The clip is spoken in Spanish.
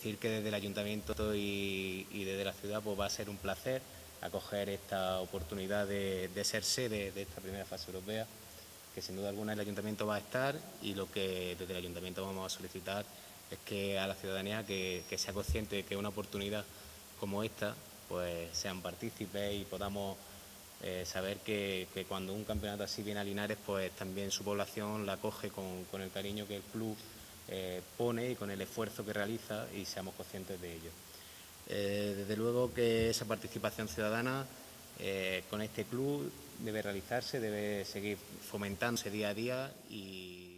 que desde el ayuntamiento y, desde la ciudad pues va a ser un placer acoger esta oportunidad de, ser sede de esta primera fase europea, que sin duda alguna el ayuntamiento va a estar y lo que desde el ayuntamiento vamos a solicitar es que a la ciudadanía que, sea consciente de que una oportunidad como esta pues sean partícipes y podamos eh, saber que, cuando un campeonato así viene a Linares, pues también su población la coge con, el cariño que el club eh, pone y con el esfuerzo que realiza y seamos conscientes de ello. Eh, desde luego que esa participación ciudadana con este club debe realizarse, debe seguir fomentándose día a día y